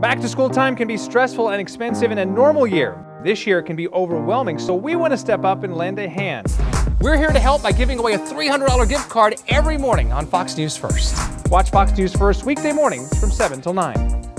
Back to school time can be stressful and expensive in a normal year. This year can be overwhelming, so we want to step up and lend a hand. We're here to help by giving away a $300 gift card every morning on Fox News First. Watch Fox News First weekday mornings from 7 till 9.